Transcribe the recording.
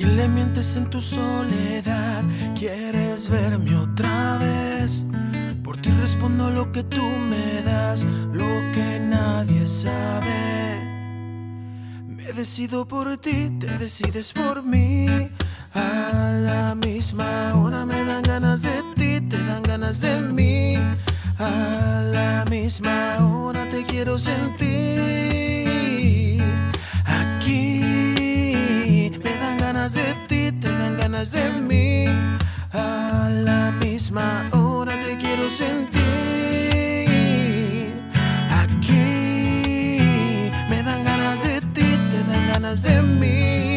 quién le mientes en tu soledad? ¿Quieres verme otra vez? Por ti respondo lo que tú me das, lo que nadie sabe. Me decido por ti, te decides por mí. A la misma hora me dan ganas de ti, te dan ganas de mí. A la misma hora te quiero sentir. ganas de ti, tengan ganas de mí. A la misma hora te quiero sentir. Aquí me dan ganas de ti, te dan ganas de mí.